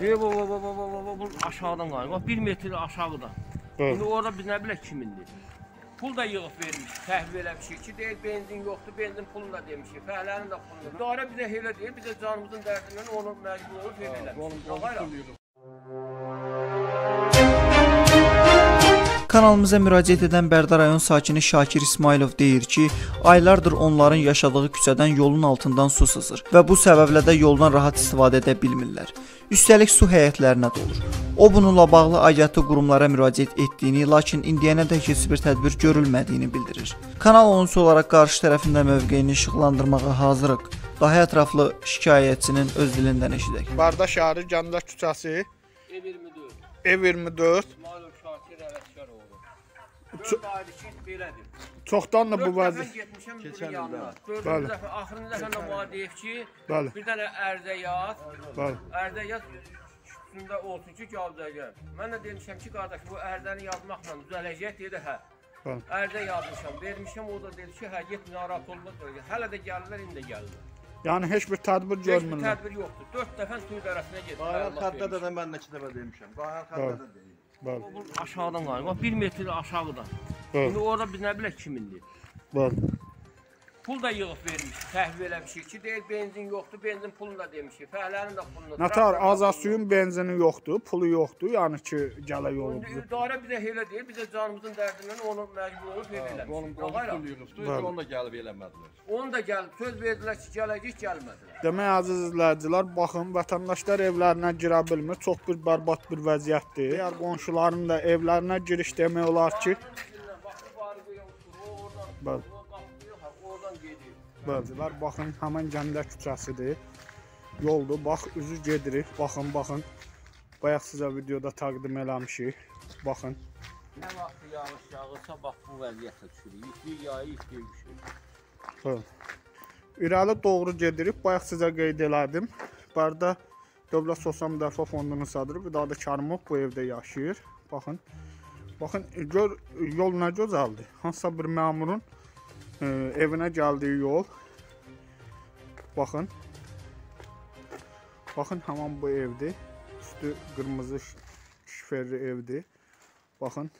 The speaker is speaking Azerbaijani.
E, bu, bu, bu, bu, bu, bu, bu aşağıdan qalır. Bax 1 metr aşağıda. Evet. İndi orada biz nə bilək kimindir. Pul da yığıb vermiş, təhvil eləmişik ki, deyir benzin yoxdur, benzin pulunu da demişik, fəhlənin də pulunu. Dara bizə elə deyir, biz də canımızın dərdindən onu məcbur olub elə eləmişik. Kanalımıza müraciət edən Bərdə rayon sakini Şakir İsmailov deyir ki, aylardır onların yaşadığı küçədən yolun altından su sızır və bu səbəblə də yoldan rahat istifadə edə bilmirlər. Üstəlik su həyətlərinə dolur. O bununla bağlı aidiyyatı qurumlara müraciət etdiyini, lakin indiyənədək heç bir tədbir görülmədiyini bildirir. Kanal onunsu olaraq qarşı tərəfində mövqeyini işıqlandırmağa hazırıq. Daha ətraflı şikayətçinin öz dilindən eşidək. Barda şəhəri Gəncə küçəsi, Ev 24. ev 24. İsmailov Şakir Ələşkaroğlu. Dörd aydır ki, belədir. Çoxdan da bu getmişəm bunun yanına. Bəli. Dəfə, axırıncı dəfə də bana deyib ki, Bəli, bir dənə ərzə yaz, bəli. Ərdə yaz üstündə olsun ki, gavdəgər. Mən də demişəm ki, qardaş, bu ərdəni yazmaqla düzələcək dedi, hə. Bəli. Ərdə yazmışam, vermişəm, o da dedi ki, hə, get narahat olma. Hələ də gəlirlər, indi də gəlirlər. Yəni heç bir tədbir Heç bir görmürlər. tədbir yoxdur. 4 dəfə suyu tərəfinə getdi. Qayhan məlumat xəttə vermiş. də mən 2 dəfə demişəm. Qayhan xəttə də deyim. Bəli, Bu aşağıdan qalır. Bax 1 metr aşağıda. bəli, İndi orada biz nə bilək kimindir. bəli. Pul da yığıb vermiş, təhvil eləmişik ki, deyir benzin yoxdur, benzin pulunu da demişik, fəhlənin də pulunu. Nətər traktorun da azad pulunu. suyun benzini yoxdur, pulu yoxdur, yəni ki, gələ yolumuzu. İndi İdarə bizə elə deyir, biz də canımızın dərdindən onu məcbur olub elə eləmişik. Onun Yox, hayır. qolunu yığıb, Bəli. onu da gəlib eləmədilər. Onu da gəlib söz verdilər ki, gələcək, gəlmədilər. Demək əziz izləyicilər, baxın, vətəndaşlar evlərinə girə bilmir. Çox bir bərbad bir vəziyyətdir. Digər qonşuların da evlərinə giriş demək olar ki, Bəli. Bəzilər baxın, həmin Gəncə küçəsidir. Yoldur. Bax, üzü gedirik. Baxın, baxın. Bayaq sizə videoda təqdim eləmişik. Baxın. Nə vaxt yağış yağırsa, bax bu vəziyyətə düşürük. Yüklü yayı, yüklü düşür. Bəli. İrəli doğru gedirik. Bayaq sizə qeyd elədim. Barda Dövlət Sosial Müdafiə Fondunun sədri Vidadi Kərimov bu evdə yaşayır. Baxın. Baxın, gör yol nə gözəldir. Hansısa bir məmurun evinə gəldiyi yol. Baxın. Baxın, həmin bu evdir. Üstü qırmızı şiferli evdir. Baxın.